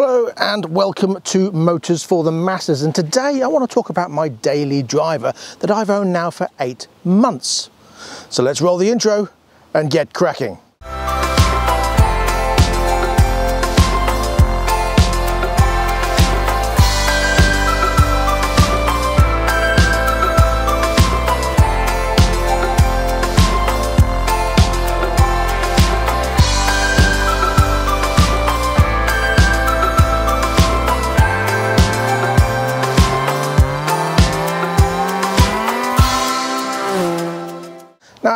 Hello and welcome to Motors for the Masses and today I want to talk about my daily driver that I've owned now for eight months. So let's roll the intro and get cracking.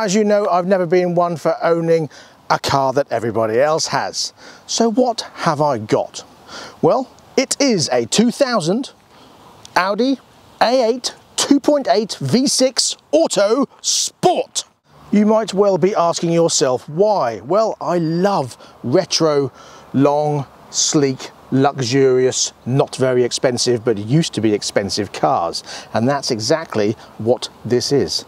As you know, I've never been one for owning a car that everybody else has. So what have I got? Well, it is a 2000 Audi A8 2.8 V6 Auto Sport. You might well be asking yourself why. Well, I love retro, long, sleek, luxurious, not very expensive, but used to be expensive cars. And that's exactly what this is.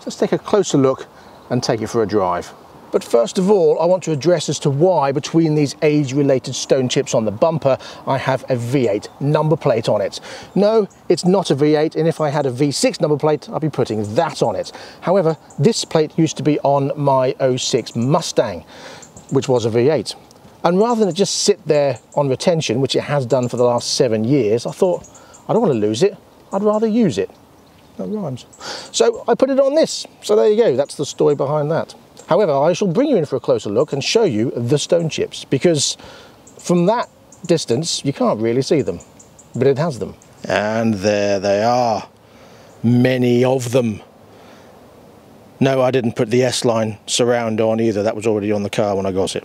Let's take a closer look and take it for a drive. But first of all, I want to address as to why between these age-related stone chips on the bumper, I have a V8 number plate on it. No, it's not a V8, and if I had a V6 number plate, I'd be putting that on it. However, this plate used to be on my 06 Mustang, which was a V8. And rather than just sit there on retention, which it has done for the last seven years, I thought, I don't want to lose it, I'd rather use it. That rhymes. So I put it on this. So there you go. That's the story behind that. However, I shall bring you in for a closer look and show you the stone chips because from that distance, you can't really see them, but it has them. And there they are. Many of them. No, I didn't put the S-line surround on either. That was already on the car when I got it.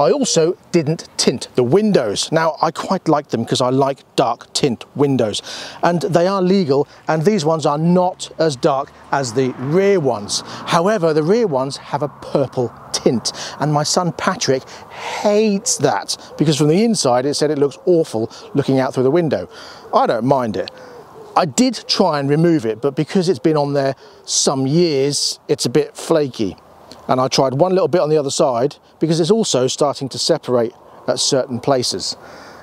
I also didn't tint the windows. Now, I quite like them because I like dark tint windows and they are legal and these ones are not as dark as the rear ones. However, the rear ones have a purple tint and my son Patrick hates that because from the inside it said it looks awful looking out through the window. I don't mind it. I did try and remove it, but because it's been on there some years, it's a bit flaky and I tried one little bit on the other side because it's also starting to separate at certain places.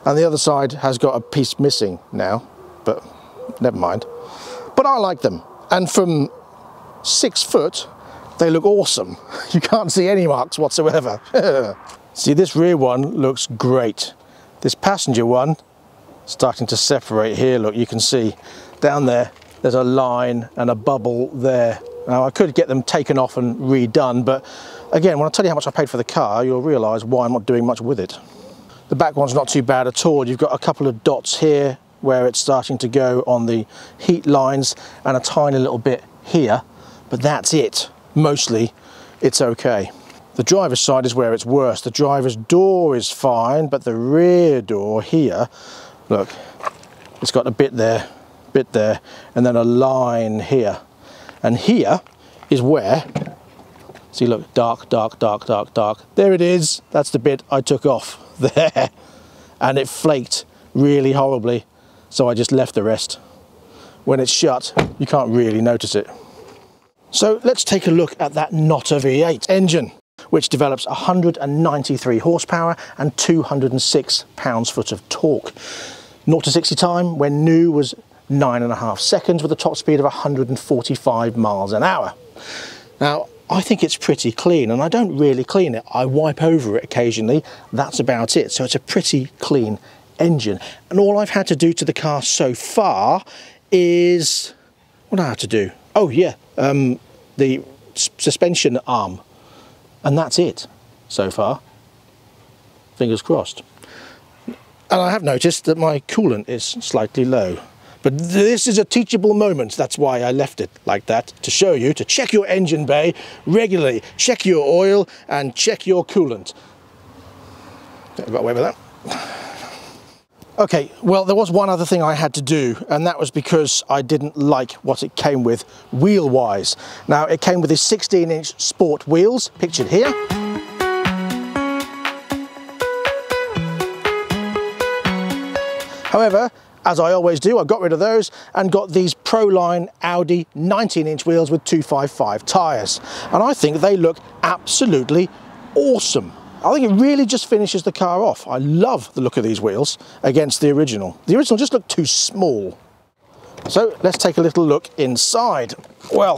And the other side has got a piece missing now but never mind. But I like them. And from six foot they look awesome. You can't see any marks whatsoever. See this rear one looks great. This passenger one starting to separate here. Look you can see down there there's a line and a bubble there now I could get them taken off and redone, but again, when I tell you how much I paid for the car, you'll realise why I'm not doing much with it. The back one's not too bad at all. You've got a couple of dots here where it's starting to go on the heat lines and a tiny little bit here, but that's it. Mostly it's okay. The driver's side is where it's worse. The driver's door is fine, but the rear door here, look, it's got a bit there, bit there, and then a line here. And here is where, see look, dark, dark, dark, dark, dark. There it is. That's the bit I took off there. And it flaked really horribly. So I just left the rest. When it's shut, you can't really notice it. So let's take a look at that Not a V8 engine which develops 193 horsepower and 206 pounds-foot of torque. 0 to 60 time when new was nine and a half seconds with a top speed of 145 miles an hour. Now, I think it's pretty clean and I don't really clean it. I wipe over it occasionally. That's about it. So it's a pretty clean engine. And all I've had to do to the car so far is, what do I have to do? Oh yeah, um, the suspension arm. And that's it so far. Fingers crossed. And I have noticed that my coolant is slightly low. But this is a teachable moment. That's why I left it like that, to show you to check your engine bay regularly. Check your oil and check your coolant. Got away with that. Okay, well, there was one other thing I had to do, and that was because I didn't like what it came with wheel-wise. Now, it came with these 16-inch sport wheels, pictured here. However, as I always do, I got rid of those and got these Proline Audi 19 inch wheels with 255 tyres. And I think they look absolutely awesome. I think it really just finishes the car off. I love the look of these wheels against the original. The original just looked too small. So let's take a little look inside. Well,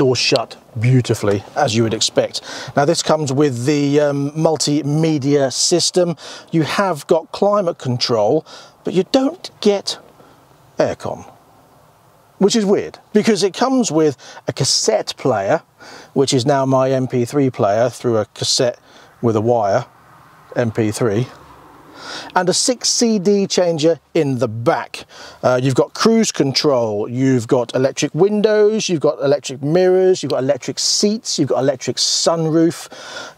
door shut beautifully as you would expect. Now this comes with the um, multimedia system. You have got climate control, but you don't get aircon, which is weird because it comes with a cassette player, which is now my MP3 player through a cassette with a wire, MP3 and a 6 CD changer in the back. Uh, you've got cruise control, you've got electric windows, you've got electric mirrors, you've got electric seats, you've got electric sunroof,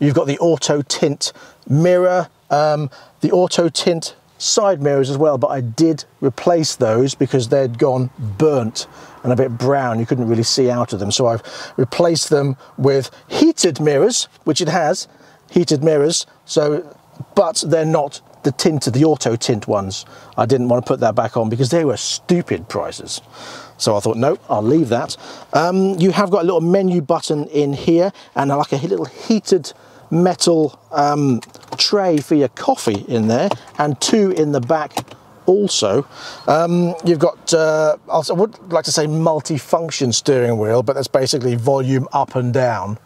you've got the auto tint mirror, um, the auto tint side mirrors as well, but I did replace those because they'd gone burnt and a bit brown. You couldn't really see out of them. So I've replaced them with heated mirrors, which it has, heated mirrors. So, but they're not the tint of the auto tint ones. I didn't want to put that back on because they were stupid prices. So I thought, no, I'll leave that. Um, you have got a little menu button in here and like a little heated metal um, tray for your coffee in there and two in the back also. Um, you've got, uh, I would like to say multi-function steering wheel, but that's basically volume up and down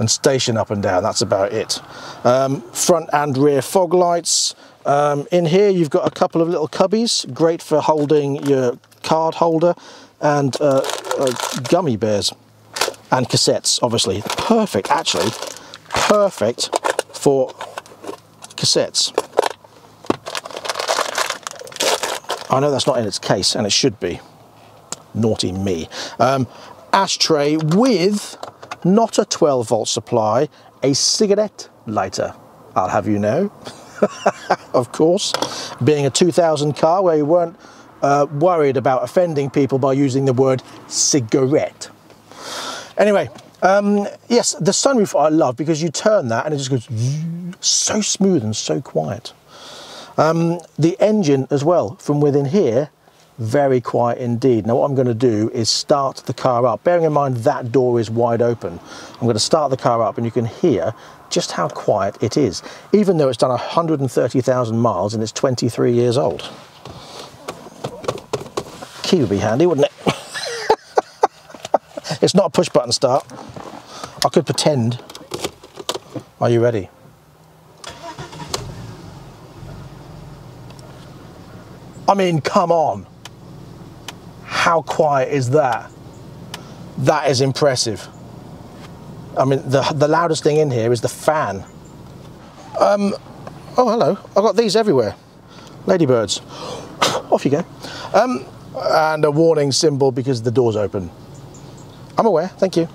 and station up and down. That's about it. Um, front and rear fog lights. Um, in here you've got a couple of little cubbies, great for holding your card holder and uh, uh, gummy bears and cassettes, obviously. Perfect, actually, perfect for cassettes. I know that's not in its case, and it should be. Naughty me. Um, ashtray with not a 12 volt supply, a cigarette lighter, I'll have you know. of course, being a 2000 car where you weren't uh, worried about offending people by using the word cigarette. Anyway, um, yes, the sunroof I love because you turn that and it just goes so smooth and so quiet. Um, the engine as well, from within here, very quiet indeed. Now what I'm going to do is start the car up, bearing in mind that door is wide open. I'm going to start the car up and you can hear just how quiet it is, even though it's done 130,000 miles and it's 23 years old. Key would be handy, wouldn't it? it's not a push button start. I could pretend. Are you ready? I mean, come on. How quiet is that? That is impressive. I mean, the, the loudest thing in here is the fan. Um, oh, hello. I've got these everywhere. Ladybirds. Off you go. Um, and a warning symbol because the door's open. I'm aware, thank you.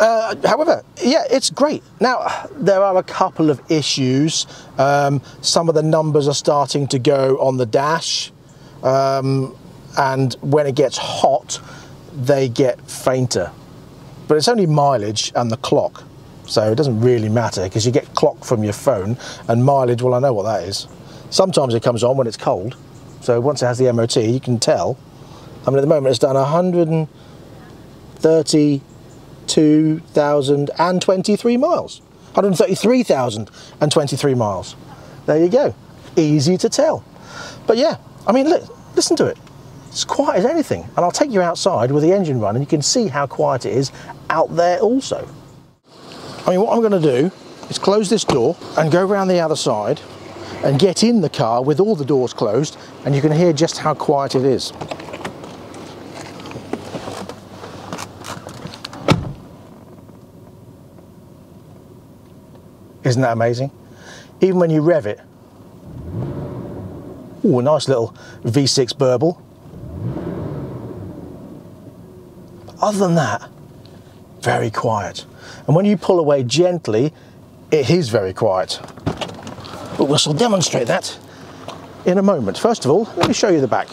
Uh, however, yeah, it's great. Now, there are a couple of issues. Um, some of the numbers are starting to go on the dash. Um, and when it gets hot, they get fainter. But it's only mileage and the clock, so it doesn't really matter because you get clock from your phone and mileage, well, I know what that is. Sometimes it comes on when it's cold, so once it has the MOT, you can tell. I mean, at the moment, it's done 132,023 miles. 133,023 miles. There you go. Easy to tell. But yeah, I mean, look, listen to it. It's quiet as anything. And I'll take you outside with the engine running. You can see how quiet it is out there also. I mean, what I'm going to do is close this door and go around the other side and get in the car with all the doors closed and you can hear just how quiet it is. Isn't that amazing? Even when you rev it, ooh, a nice little V6 burble. Other than that, very quiet. And when you pull away gently, it is very quiet. But we'll still demonstrate that in a moment. First of all, let me show you the back.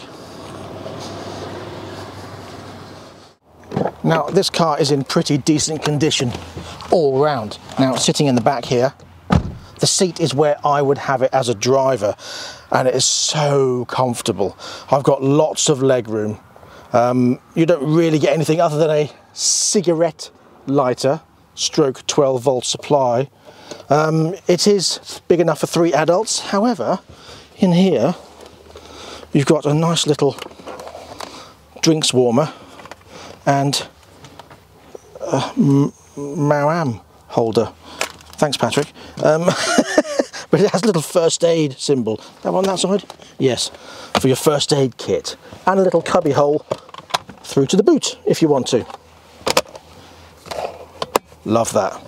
Now, this car is in pretty decent condition all round. Now, sitting in the back here, the seat is where I would have it as a driver, and it is so comfortable. I've got lots of leg room um, you don't really get anything other than a cigarette lighter stroke 12 volt supply. Um, it is big enough for three adults. However, in here, you've got a nice little drinks warmer and a Maoam holder. Thanks, Patrick. Um, but it has a little first aid symbol. That one that side? Yes, for your first aid kit. And a little cubby hole through to the boot if you want to. Love that.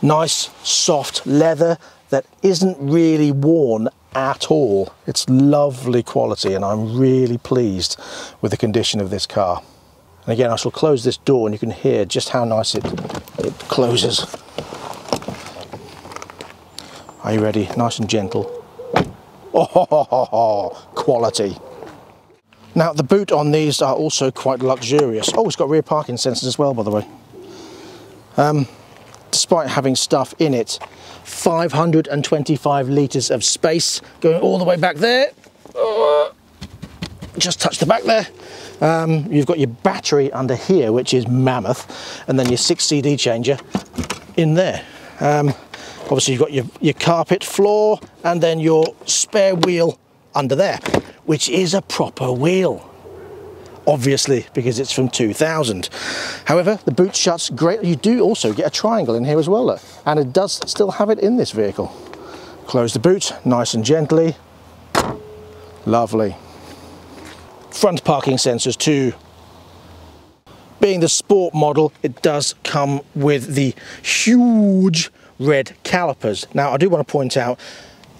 Nice, soft leather that isn't really worn at all. It's lovely quality and I'm really pleased with the condition of this car. And again, I shall close this door and you can hear just how nice it, it closes. Are you ready? Nice and gentle. Oh, quality. Now the boot on these are also quite luxurious. Oh, it's got rear parking sensors as well, by the way. Um, despite having stuff in it, 525 litres of space going all the way back there. just touch the back there. Um, you've got your battery under here, which is mammoth, and then your six CD changer in there. Um, Obviously you've got your, your carpet floor and then your spare wheel under there, which is a proper wheel. Obviously because it's from 2000 however the boot shuts great. You do also get a triangle in here as well look, and it does still have it in this vehicle. Close the boot nice and gently. Lovely. Front parking sensors too. Being the sport model it does come with the huge red calipers. Now I do want to point out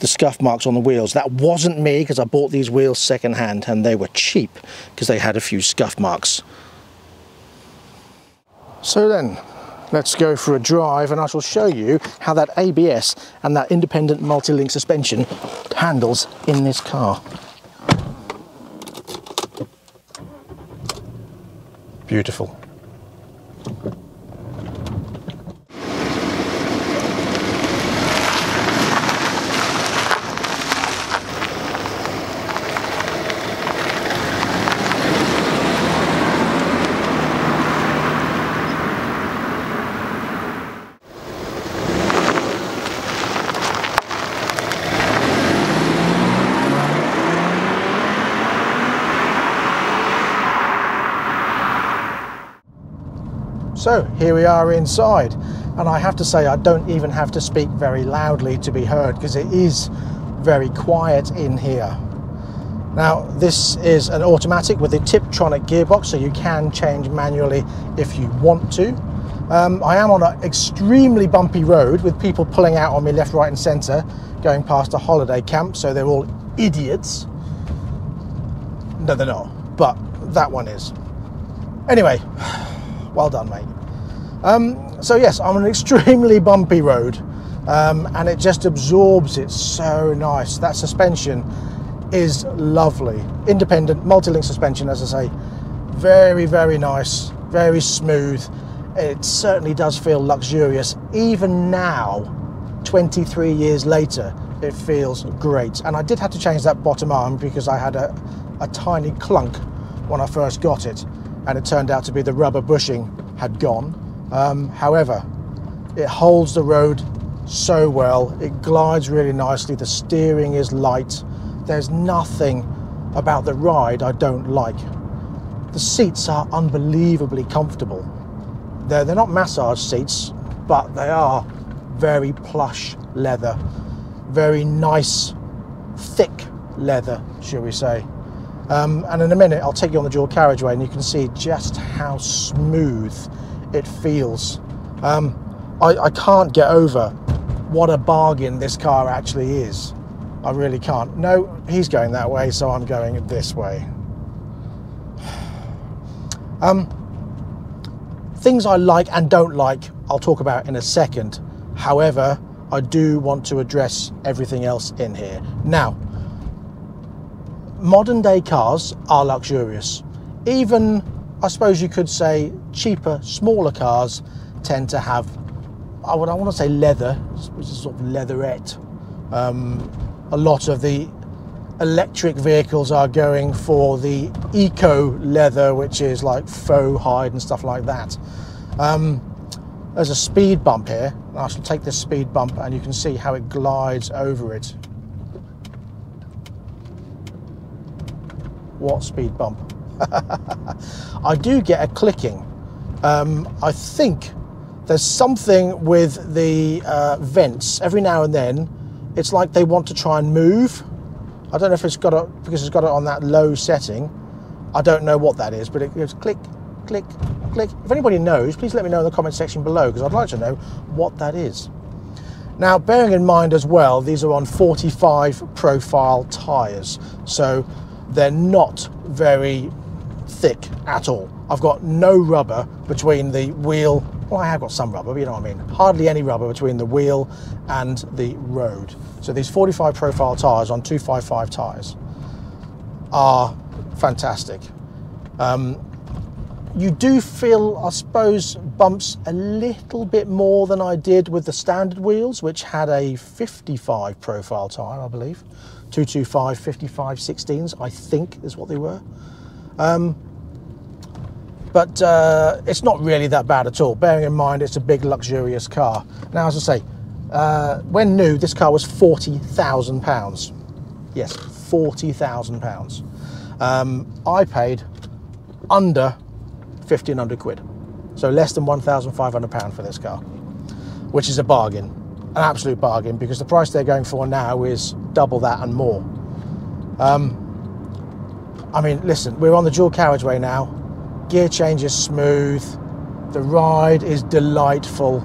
the scuff marks on the wheels. That wasn't me because I bought these wheels second hand and they were cheap because they had a few scuff marks. So then, let's go for a drive and I shall show you how that ABS and that independent multi-link suspension handles in this car. Beautiful. So here we are inside and I have to say I don't even have to speak very loudly to be heard because it is very quiet in here. Now this is an automatic with a Tiptronic gearbox so you can change manually if you want to. Um, I am on an extremely bumpy road with people pulling out on me left, right and centre going past a holiday camp so they're all idiots. No they're not, but that one is. Anyway, well done mate. Um, so yes, I'm on an extremely bumpy road um, and it just absorbs it so nice. That suspension is lovely. Independent, multi-link suspension, as I say, very, very nice, very smooth. It certainly does feel luxurious. Even now, 23 years later, it feels great. And I did have to change that bottom arm because I had a, a tiny clunk when I first got it. And it turned out to be the rubber bushing had gone um, however, it holds the road so well, it glides really nicely, the steering is light, there's nothing about the ride I don't like. The seats are unbelievably comfortable. They're, they're not massage seats, but they are very plush leather, very nice, thick leather, shall we say. Um, and in a minute, I'll take you on the dual carriageway and you can see just how smooth it feels. Um, I, I can't get over what a bargain this car actually is. I really can't. No, he's going that way, so I'm going this way. Um, things I like and don't like, I'll talk about in a second. However, I do want to address everything else in here. Now, modern day cars are luxurious. Even I suppose you could say cheaper, smaller cars tend to have, I would I want to say leather, which is sort of leatherette. Um, a lot of the electric vehicles are going for the eco leather, which is like faux hide and stuff like that. Um, There's a speed bump here. I shall take this speed bump and you can see how it glides over it. What speed bump? I do get a clicking. Um, I think there's something with the uh, vents. Every now and then, it's like they want to try and move. I don't know if it's got it because it's got it on that low setting. I don't know what that is, but it goes click, click, click. If anybody knows, please let me know in the comment section below because I'd like to know what that is. Now, bearing in mind as well, these are on 45 profile tyres, so they're not very thick at all. I've got no rubber between the wheel, well I have got some rubber, but you know what I mean, hardly any rubber between the wheel and the road. So these 45 profile tyres on 255 tyres are fantastic. Um, you do feel, I suppose, bumps a little bit more than I did with the standard wheels, which had a 55 profile tyre, I believe. 225, 55, 16s, I think is what they were. Um, but uh, it's not really that bad at all, bearing in mind it's a big luxurious car. Now, as I say, uh, when new, this car was £40,000. Yes, £40,000. Um, I paid under 1500 quid. So less than 1,500 pound for this car, which is a bargain, an absolute bargain because the price they're going for now is double that and more. Um, I mean, listen, we're on the dual carriageway now. Gear change is smooth. The ride is delightful.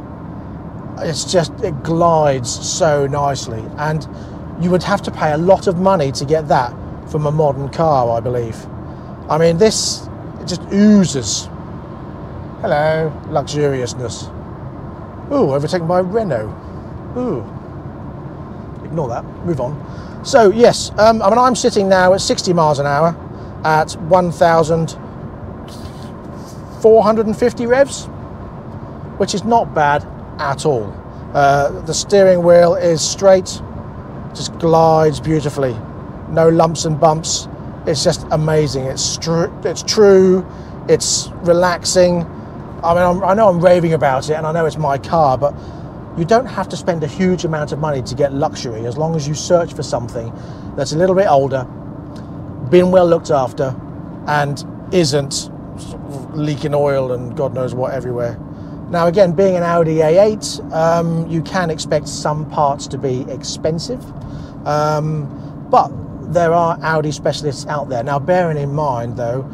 It's just, it glides so nicely. And you would have to pay a lot of money to get that from a modern car, I believe. I mean, this it just oozes. Hello, luxuriousness. Ooh, overtaken by Renault. Ooh. Ignore that, move on. So, yes, um, I mean, I'm sitting now at 60 miles an hour at 1,450 revs, which is not bad at all. Uh, the steering wheel is straight, just glides beautifully. No lumps and bumps. It's just amazing. It's, it's true, it's relaxing. I mean, I'm, I know I'm raving about it and I know it's my car, but you don't have to spend a huge amount of money to get luxury as long as you search for something that's a little bit older, been well looked after, and isn't leaking oil and God knows what everywhere. Now, again, being an Audi A8, um, you can expect some parts to be expensive, um, but there are Audi specialists out there. Now, bearing in mind though,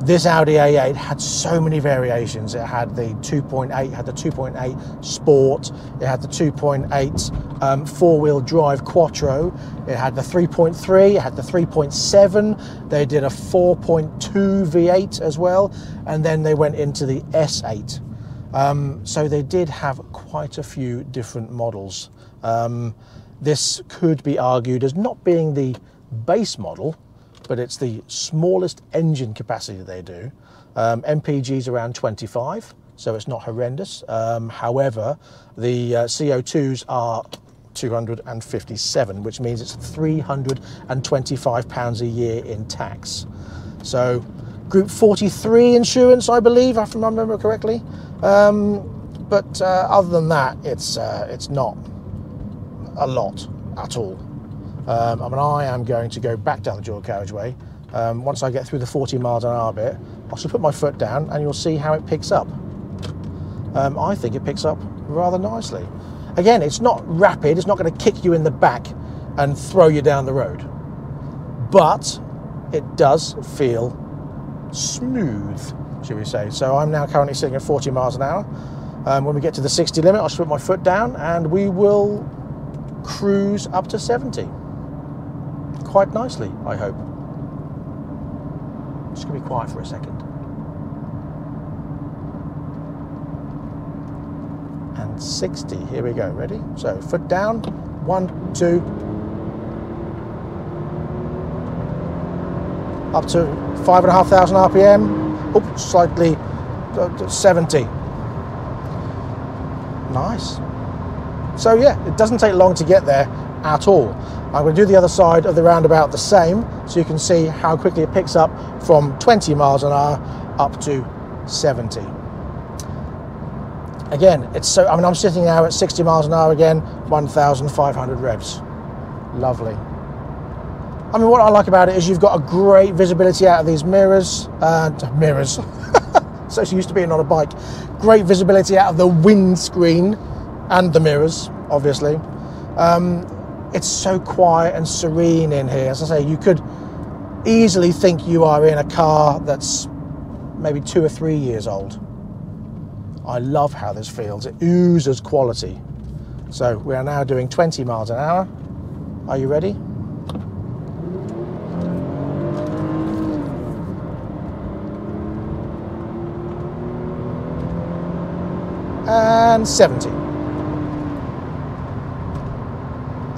this Audi A8 had so many variations. It had the 2.8, had the 2.8 Sport, it had the 2.8 um, four-wheel drive Quattro, it had the 3.3, it had the 3.7. They did a 4.2 V8 as well, and then they went into the S8. Um, so they did have quite a few different models. Um, this could be argued as not being the base model, but it's the smallest engine capacity they do. Um, MPG is around 25, so it's not horrendous. Um, however, the uh, CO2s are 257, which means it's 325 pounds a year in tax. So, Group 43 insurance, I believe, if I remember correctly. Um, but uh, other than that, it's uh, it's not a lot at all. Um, I mean, I am going to go back down the dual carriageway. Um, once I get through the 40 miles an hour bit, I shall put my foot down and you'll see how it picks up. Um, I think it picks up rather nicely. Again, it's not rapid, it's not going to kick you in the back and throw you down the road. But it does feel smooth, should we say. So I'm now currently sitting at 40 miles an hour. Um, when we get to the 60 limit, I'll put my foot down and we will cruise up to 70 quite nicely, I hope. Just gonna be quiet for a second. And 60, here we go, ready? So foot down, one, two, up to five and a half thousand RPM, oh, slightly, uh, 70. Nice. So yeah, it doesn't take long to get there at all. I'm going to do the other side of the roundabout the same so you can see how quickly it picks up from 20 miles an hour up to 70. again, it's so, I mean, I'm sitting now at 60 miles an hour again, 1,500 revs. Lovely. I mean, what I like about it is you've got a great visibility out of these mirrors, uh, mirrors, so she used to being on a bike. Great visibility out of the windscreen and the mirrors, obviously. Um, it's so quiet and serene in here. As I say, you could easily think you are in a car that's maybe two or three years old. I love how this feels. It oozes quality. So we are now doing 20 miles an hour. Are you ready? And 70.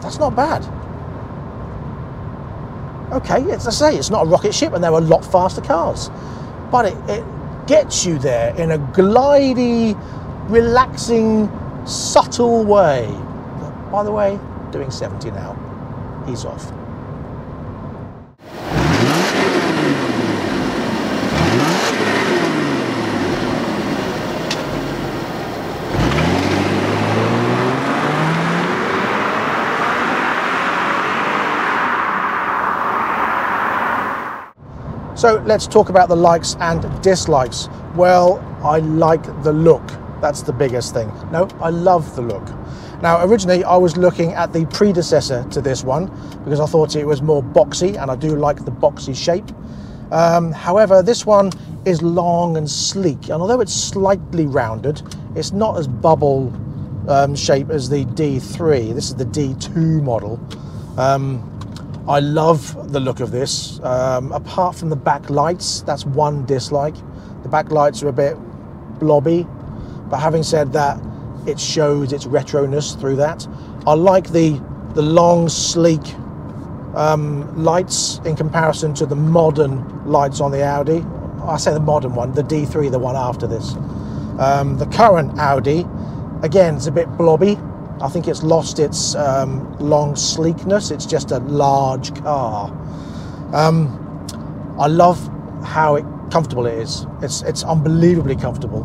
That's not bad. Okay, as I say, it's not a rocket ship and there are a lot faster cars. But it, it gets you there in a glidey, relaxing, subtle way. By the way, doing 70 now. He's off. So let's talk about the likes and dislikes. Well, I like the look. That's the biggest thing. No, I love the look. Now, originally I was looking at the predecessor to this one because I thought it was more boxy and I do like the boxy shape. Um, however, this one is long and sleek, and although it's slightly rounded, it's not as bubble um, shape as the D3. This is the D2 model. Um, I love the look of this. Um, apart from the back lights, that's one dislike. The back lights are a bit blobby, but having said that, it shows its retroness through that. I like the the long, sleek um, lights in comparison to the modern lights on the Audi. I say the modern one, the D3, the one after this. Um, the current Audi, again, it's a bit blobby I think it's lost its um, long sleekness. It's just a large car. Um, I love how it, comfortable it is. It's it's unbelievably comfortable.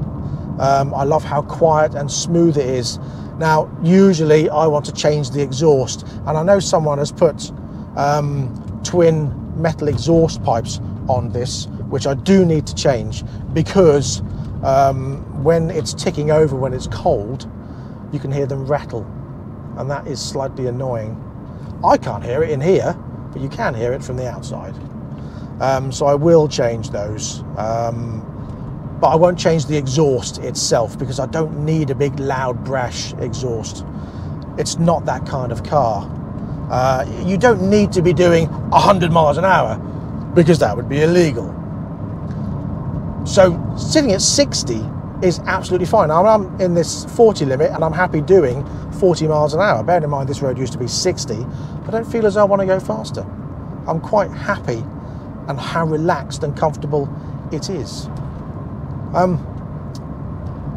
Um, I love how quiet and smooth it is. Now, usually I want to change the exhaust, and I know someone has put um, twin metal exhaust pipes on this, which I do need to change because um, when it's ticking over when it's cold, you can hear them rattle, and that is slightly annoying. I can't hear it in here, but you can hear it from the outside. Um, so I will change those. Um, but I won't change the exhaust itself because I don't need a big loud brash exhaust. It's not that kind of car. Uh, you don't need to be doing 100 miles an hour because that would be illegal. So sitting at 60 is absolutely fine. I'm in this 40 limit and I'm happy doing 40 miles an hour. Bearing in mind this road used to be 60, I don't feel as though I want to go faster. I'm quite happy and how relaxed and comfortable it is. Um,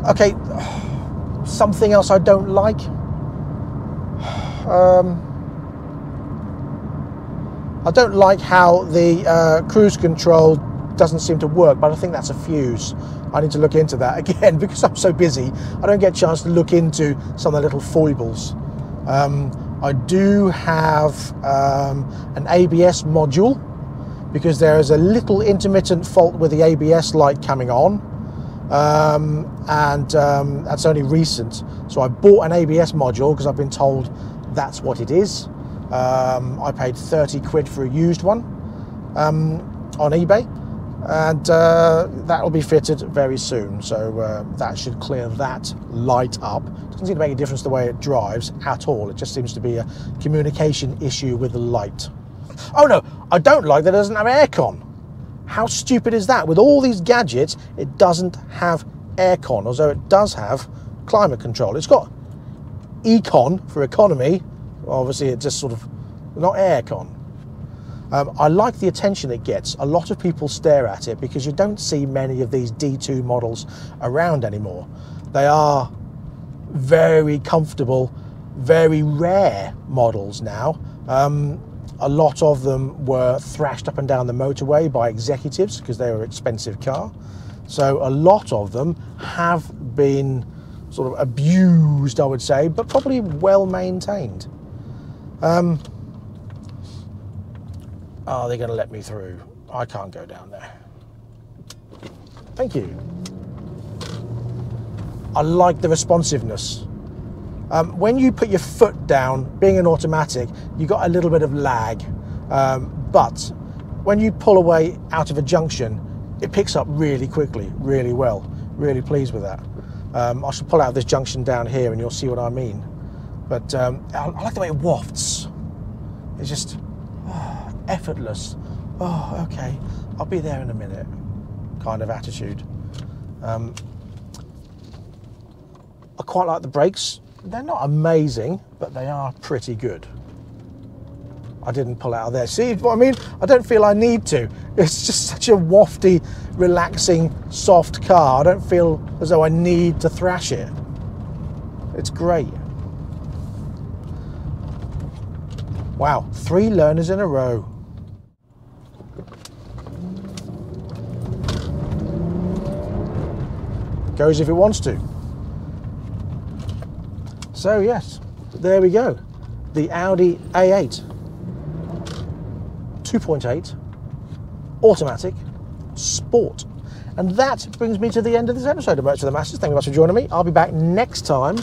okay, something else I don't like. Um, I don't like how the uh, cruise control doesn't seem to work, but I think that's a fuse. I need to look into that again because I'm so busy. I don't get a chance to look into some of the little foibles. Um, I do have um, an ABS module because there is a little intermittent fault with the ABS light coming on. Um, and um, that's only recent. So I bought an ABS module because I've been told that's what it is. Um, I paid 30 quid for a used one um, on eBay and uh, that will be fitted very soon. So uh, that should clear that light up. Doesn't seem to make a difference the way it drives at all. It just seems to be a communication issue with the light. Oh no i don't like that it doesn't have aircon. How stupid is that? With all these gadgets it doesn't have aircon although it does have climate control. It's got econ for economy. Obviously it just sort of not aircon um, I like the attention it gets. A lot of people stare at it because you don't see many of these D2 models around anymore. They are very comfortable, very rare models now. Um, a lot of them were thrashed up and down the motorway by executives because they were an expensive car. So a lot of them have been sort of abused, I would say, but probably well maintained. Um, are they going to let me through? I can't go down there. Thank you. I like the responsiveness. Um, when you put your foot down, being an automatic, you got a little bit of lag. Um, but when you pull away out of a junction, it picks up really quickly, really well. Really pleased with that. Um, I should pull out of this junction down here and you'll see what I mean. But um, I, I, like the way it wafts. It's just oh, effortless. Oh, okay, I'll be there in a minute kind of attitude. Um, I quite like the brakes. They're not amazing, but they are pretty good. I didn't pull out of there. See what I mean? I don't feel I need to. It's just such a wafty, relaxing, soft car. I don't feel as though I need to thrash it. It's great. Wow, three learners in a row. Goes if it wants to. So yes, there we go. The Audi A8 2.8 automatic sport. And that brings me to the end of this episode of Motors for the Masses. Thank you much for joining me. I'll be back next time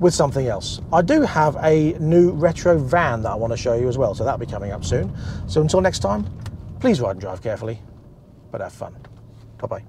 with something else. I do have a new retro van that I want to show you as well, so that'll be coming up soon. So until next time, please ride and drive carefully, but have fun. Bye bye.